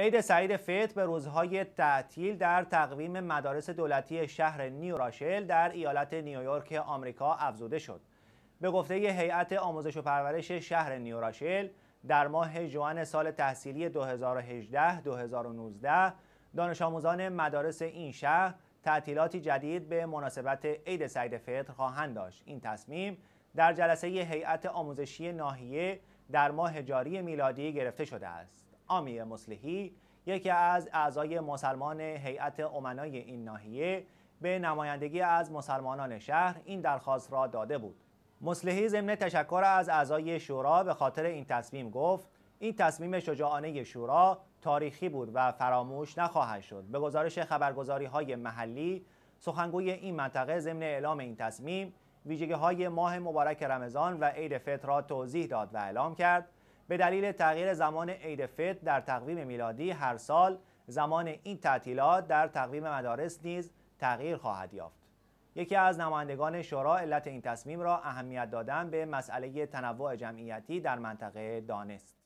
عید سعید فطر به روزهای تعطیل در تقویم مدارس دولتی شهر نیوراشل در ایالت نیویورک آمریکا افزوده شد. به گفته هیئت آموزش و پرورش شهر نیوراشل در ماه جوان سال تحصیلی 2018-2019 دانش آموزان مدارس این شهر تعطیلاتی جدید به مناسبت عید سعید فطر خواهند داشت. این تصمیم در جلسه هیئت آموزشی ناحیه در ماه جاری میلادی گرفته شده است. آمی مصلحی یکی از اعضای مسلمان هیئت امنای این ناحیه به نمایندگی از مسلمانان شهر این درخواست را داده بود. مصلحی ضمن تشکر از اعضای شورا به خاطر این تصمیم گفت این تصمیم شجاعانه شورا تاریخی بود و فراموش نخواهد شد. به گزارش خبرگزاری های محلی سخنگوی این منطقه ضمن اعلام این تصمیم ویژگی های ماه مبارک رمضان و عید فطر را توضیح داد و اعلام کرد به دلیل تغییر زمان عید فطر در تقویم میلادی هر سال زمان این تعطیلات در تقویم مدارس نیز تغییر خواهد یافت. یکی از نمایندگان شورا علت این تصمیم را اهمیت دادن به مسئله تنوع جمعیتی در منطقه دانست.